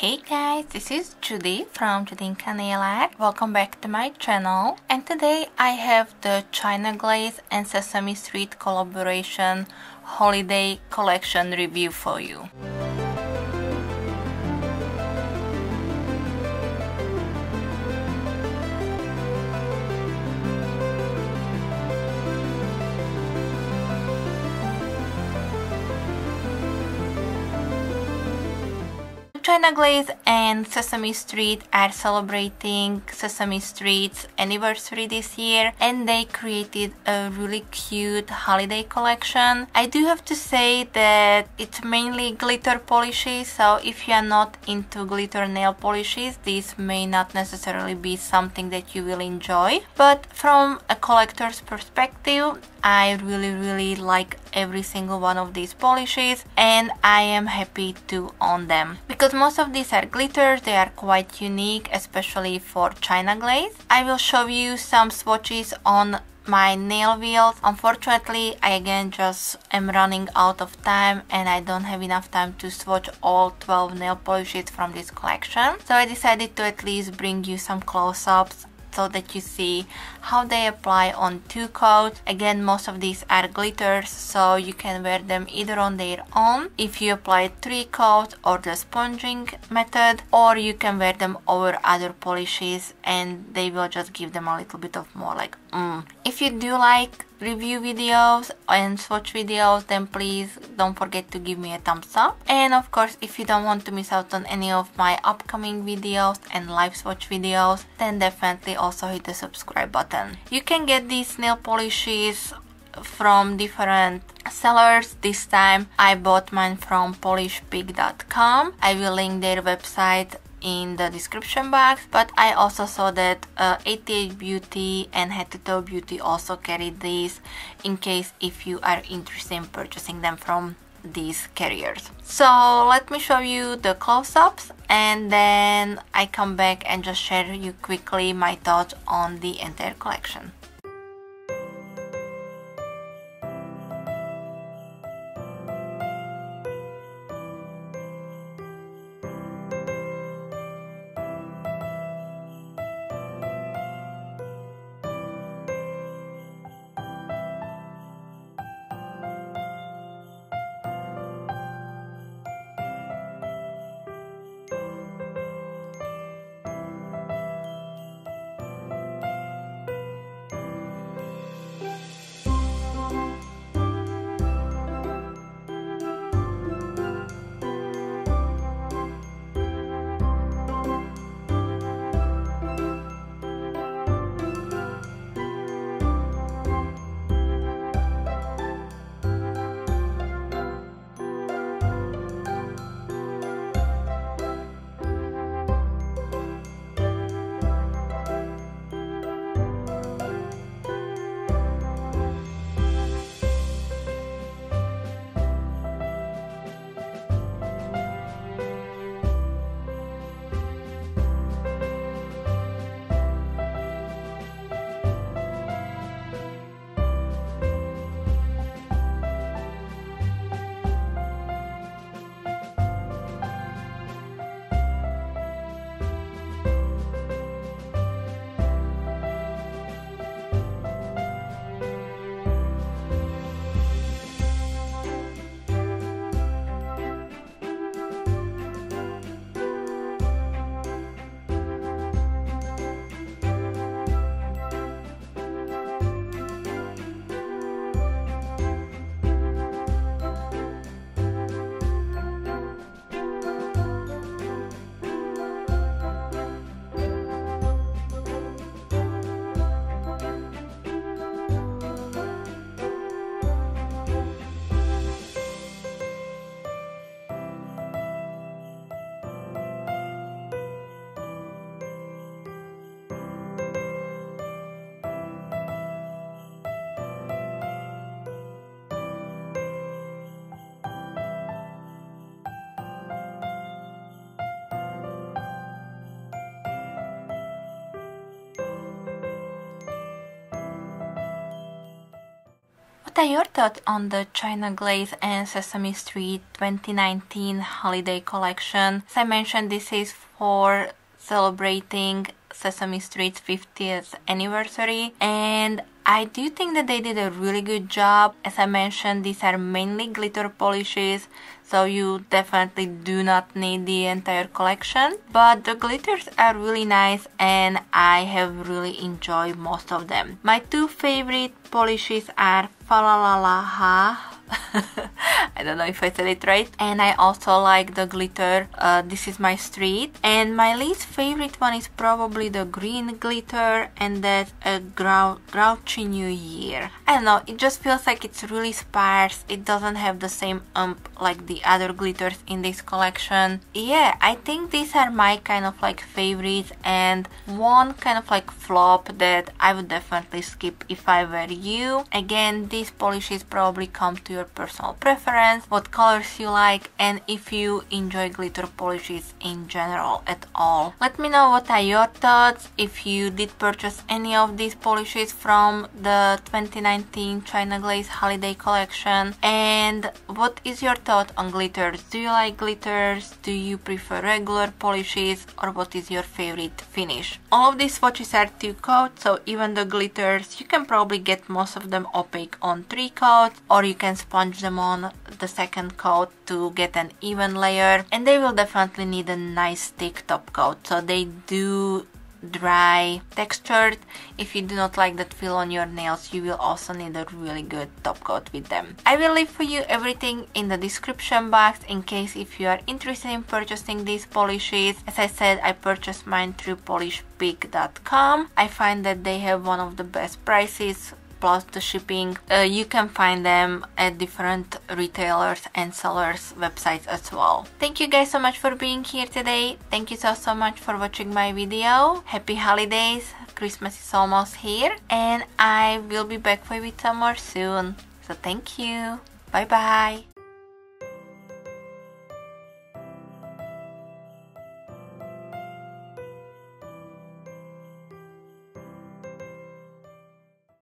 Hey guys, this is Judy from Judinka Nail Art. Welcome back to my channel. And today I have the China Glaze and Sesame Street collaboration holiday collection review for you. China Glaze and Sesame Street are celebrating Sesame Street's anniversary this year and they created a really cute holiday collection. I do have to say that it's mainly glitter polishes so if you are not into glitter nail polishes this may not necessarily be something that you will enjoy but from a collector's perspective I really really like every single one of these polishes and I am happy to own them because most of these are glitters they are quite unique especially for China glaze I will show you some swatches on my nail wheels. Unfortunately, I again just am running out of time and I don't have enough time to swatch all 12 nail polishes from this collection. So I decided to at least bring you some close-ups so that you see how they apply on two coats. Again, most of these are glitters, so you can wear them either on their own if you apply three coats or the sponging method, or you can wear them over other polishes and they will just give them a little bit of more like mm. If you do like review videos and swatch videos then please don't forget to give me a thumbs up. And of course if you don't want to miss out on any of my upcoming videos and live swatch videos then definitely also hit the subscribe button. You can get these nail polishes from different sellers. This time i bought mine from polishpick.com i will link their website in the description box but I also saw that uh, 88 Beauty and Head to Toe Beauty also carry these in case if you are interested in purchasing them from these carriers. So let me show you the close-ups and then I come back and just share you quickly my thoughts on the entire collection. What are your thoughts on the China Glaze and Sesame Street 2019 holiday collection? As I mentioned, this is for celebrating Sesame Street's 50th anniversary and I do think that they did a really good job. As I mentioned, these are mainly glitter polishes, so you definitely do not need the entire collection. But the glitters are really nice and I have really enjoyed most of them. My two favorite polishes are Falalalaha I don't know if I said it right. And I also like the glitter. Uh, this is my street. And my least favorite one is probably the green glitter and that a grou grouchy new year. I don't know, it just feels like it's really sparse. It doesn't have the same ump like the other glitters in this collection. Yeah, I think these are my kind of like favorites and one kind of like flop that I would definitely skip if I were you. Again, these polishes probably come to your personal preference, what colors you like and if you enjoy glitter polishes in general at all. Let me know what are your thoughts if you did purchase any of these polishes from the 2019 China Glaze holiday collection and what is your thought on glitters? Do you like glitters? Do you prefer regular polishes or what is your favorite finish? All of these swatches are two coats so even the glitters you can probably get most of them opaque on three coats or you can sponge them on the second coat to get an even layer. And they will definitely need a nice thick top coat. So they do dry textured. If you do not like that feel on your nails you will also need a really good top coat with them. I will leave for you everything in the description box in case if you are interested in purchasing these polishes as i said i purchased mine through polishpick.com i find that they have one of the best prices plus the shipping. Uh, you can find them at different retailers and sellers websites as well. Thank you guys so much for being here today. Thank you so so much for watching my video. Happy holidays. Christmas is almost here and I will be back for you with some more soon. So thank you. Bye bye.